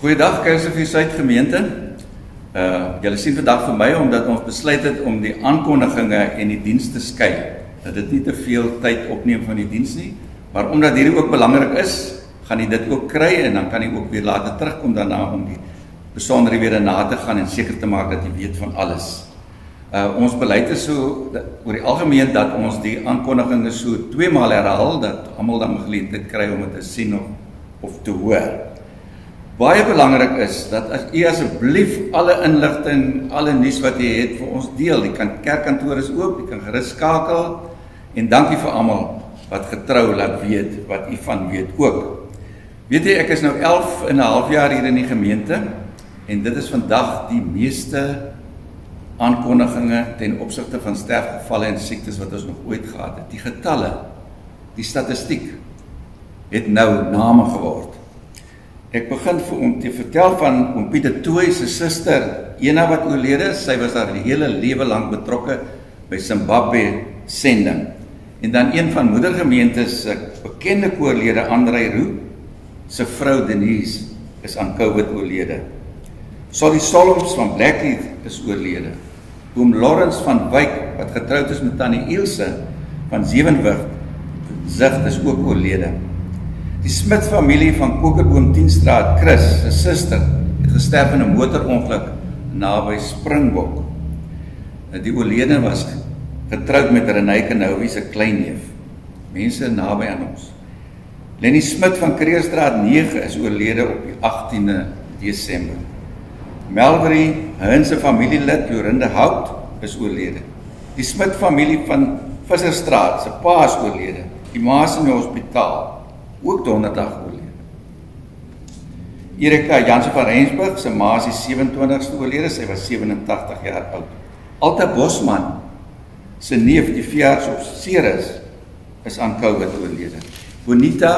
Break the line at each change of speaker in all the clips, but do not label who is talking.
Goeiedag Kersefees Suid gemeente. Uh julle sien vandag vir my omdat ons besluit het om die aankondigings en die dienste skei. Dat dit nie te veel tyd opneem van die diens nie, maar omdat hierdie ook belangrik is, gaan jy dit ook kry en dan kan jy ook weer later terugkom daarna om die besonderhede na te gaan en seker te maak dat jy weet van alles. Uh ons beleid is so dat, oor die algemeen dat ons die aankondigings so twee maal herhaal dat almal dan geleentheid kry om dit te sien of of te hoor baie belangrik is dat as u asseblief alle inligting, alle nuus wat u het vir ons deel. Die kan kerkkantoor is oop, jy kan gerus skakel. En dankie vir almal wat getrou laat weet wat u van weet ook. Weet jy ek is nou 11 en 'n half jaar hier in die gemeente en dit is vandag die meeste aankondigings ten opsigte van sterfgevalle en siektes wat ons nog ooit gehad het. Die getalle, die statistiek het nou name geword. Ek begin vir om te vertel van oom Pieter Tooi se suster, Ena wat oorlede is. Sy was haar hele lewe lank betrokke by Zimbabwe sending. En dan een van moedergemeente se bekende koorlede, Andrei Roo, se vrou Denise is aan COVID oorlede. Solly Solms van Blackheath is oorlede. Oom Lawrence van Wyk wat getroud is met Tannie Ilse van Sewenwig, sig is ook oorlede. Die Smit familie van Kokerboom 10 straat, Chris, sy suster, het gesterf in 'n motorongeluk naby Springbok. Die oorledene was getroud met Renée Kanowie se kleinneef. Mense naby aan ons. Lenny Smit van Kreerstraat 9 is oorlede op die 18de Desember. Melvery, hun se familielid Jorinde Hout is oorlede. Die Smit familie van Visserstraat se pa is oorlede. Die ma is in die hospitaal ook donderdag oorlede. Erika Jansen van Rensburg se ma is die 27ste oorlede, sy was 87 jaar oud. Alta Bosman se neef, die veearts op Ceres, is aan COVID oorlede. Bonita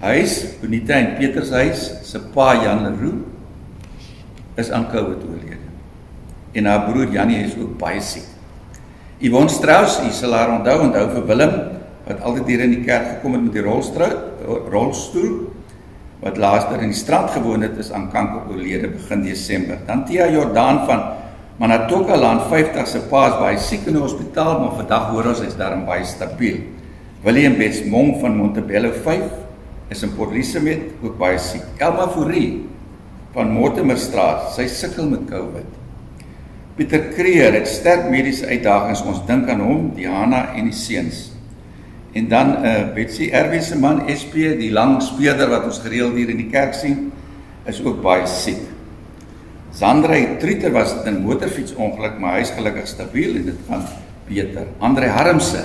huis, Bonita en Petershuis se pa Jan Leroux is aan COVID oorlede. En haar broer Janie is ook baie siek. Yvonne Strauss, u sal haar onthou, onthou vir Willem wat altyd hier in die kerk gekom het met die rolstoel, rolstoel wat laaster in die strand gewoon het is aan kanker oorlede begin Desember. Dan Tia Jordan van Manatoka land 50 se paas baie siek in die hospitaal, maar vandag hoor ons hy's daarin baie stabiel. William Besmong van Montebello 5 is in Port Elizabeth ook baie siek. Elma Fourie van Mortimerstraat, sy sukkel met COVID. Pieter Kreer het sterk mediese uitdagings. Ons dink aan hom, Diana en die seuns. En dan uh Betsy Erwie se man SP, die lang speurder wat ons gereeld hier in die kerk sien, is ook baie siek. Sandrey Trieter was in 'n motorfietsongeluk, maar hy is gelukkig stabiel en dit gaan beter. Andre Harmse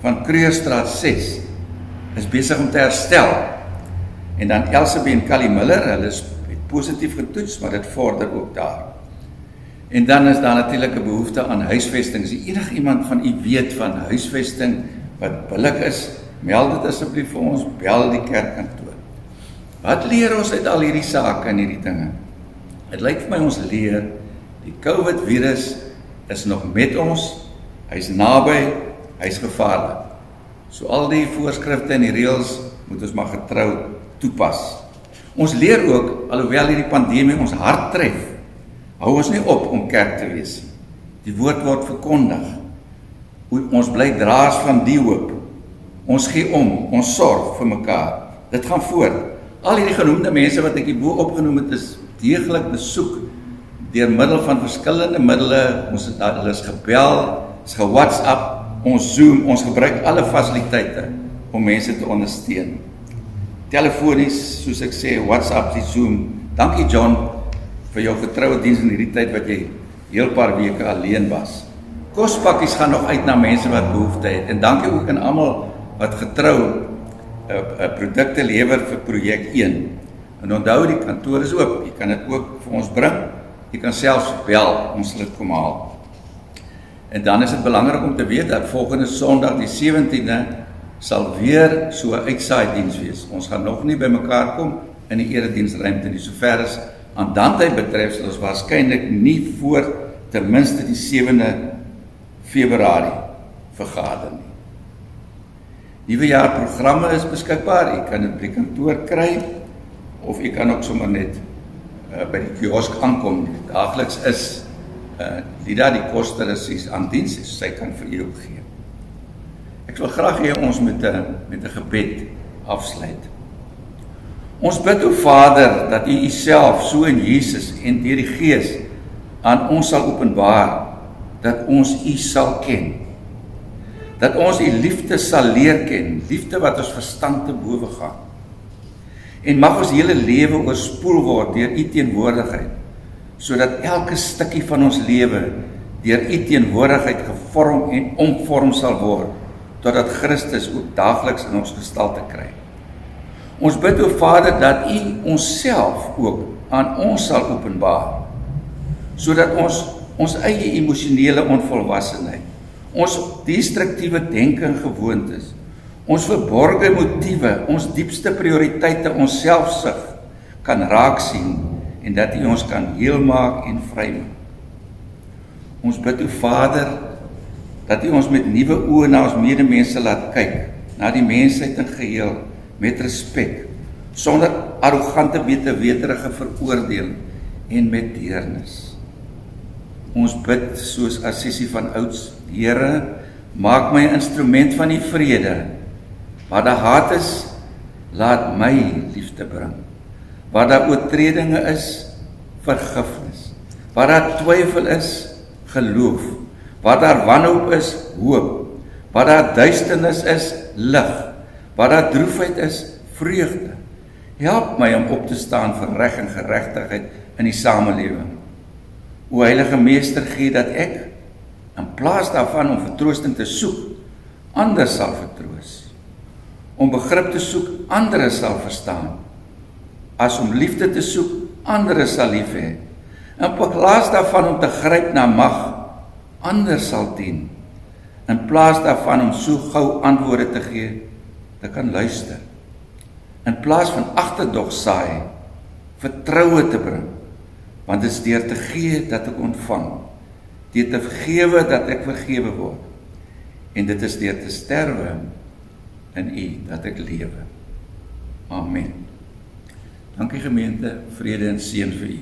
van Kreerstraat 6 is besig om te herstel. En dan Elsabie en Callie Miller, hulle is positief getoets, maar dit vorder ook daar. En dan is daar natuurlik 'n behoefte aan huisvesting. As enige iemand van u weet van huisvesting wat billik is, meld dit asseblief vir ons, bel die kerkkantoor. Wat leer ons uit al hierdie sake en hierdie dinge? Dit lyk vir my ons leer die COVID virus is nog met ons. Hy's naby, hy's gevaarlik. So al die voorskrifte en die reëls moet ons maar getrou toepas. Ons leer ook alhoewel hierdie pandemie ons hart tref, hou ons nie op om kerk te wees nie. Die woord word verkondig ons bly draers van die hoop. Ons gee om, ons sorg vir mekaar. Dit gaan voort. Al hierdie genoemde mense wat ek hierbo opgenoem het is deeglik besoek deur middel van verskillende middele. Ons het hulle is gebel, is ge-WhatsApp, ons Zoom, ons gebruik alle fasiliteite om mense te ondersteun. Telefonies, soos ek sê, WhatsApp, die Zoom. Dankie John vir jou getroue diens in hierdie tyd wat jy heel paar weke alleen was kospakkies gaan nog uit na mense wat behoefte het en dankie ook aan almal wat getrou 'n uh, uh, produkte lewer vir projek 1. En onthou die kantoor is oop. Jy kan dit ook vir ons bring. Jy kan selfs bel, ons sal dit kom haal. En dan is dit belangrik om te weet dat volgende Sondag die 17de sal weer so 'n uitsaai diens wees. Ons gaan nog nie bymekaar kom in die erediensruimte nie. Sover as aan Dante betref, sal ons waarskynlik nie voor ten minste die 7de Februarie vergader nie. Nuwe jaar programme is beskikbaar. U kan dit by kantoor kry of u kan ook sommer net uh, by die kiosk aankom. Daagliks is uh Lida die koster is sy aan diens, sy kan vir u ook gee. Ek wil graag hê ons met 'n met 'n gebed afsluit. Ons bid o Vader dat U Uself so in Jesus en deur die Gees aan ons sal openbaar dat ons U sal ken. Dat ons U liefde sal leer ken, liefde wat ons verstand te bowe gaan. En mag ons hele lewe oorspoel word deur U teenwoordigheid sodat elke stukkie van ons lewe deur U teenwoordigheid gevorm en omvorm sal word totdat Christus ook daagliks in ons gestalte kry. Ons bid o Vader dat U onsself ook aan ons sal openbaar sodat ons ons eie emosionele onvolwassenheid, ons destruktiewe denke en gewoontes, ons verborgde motiewe, ons diepste prioriteite, ons selfsug kan raak sien en dat U ons kan heelmaak en vrymaak. Ons bid o Vader dat U ons met nuwe oë na ons medemense laat kyk, na die mensheid in geheel met respek, sonder arrogante wetewederige veroordeling en met deernis. Ons bid soos Assisi van ouds, Here, maak my instrument van U vrede. Waar daar haat is, laat my liefde bring. Waar daar oortredinge is, vergifnis. Waar daar twyfel is, geloof. Waar daar wanhoop is, hoop. Waar daar duisternis is, lig. Waar daar droefheid is, vreugde. Help my om op te staan vir reg en geregtigheid in die samelewing. O Heilige Meester, gee dat ek in plaas daarvan om vertroosting te soek, ander sal vertroos. Om begrip te soek, ander sal verstaan. As om liefde te soek, ander sal lief hê. In plaas daarvan om te gryp na mag, ander sal dien. In plaas daarvan om so gou antwoorde te gee, te kan luister. In plaas van agterdog saai, vertroue te bring Want dit is deur te gee dat ek ontvang. Deur te vergewe dat ek vergewe word. En dit is deur te sterwe in U dat ek lewe. Amen. Dankie gemeente, vrede en seën vir u.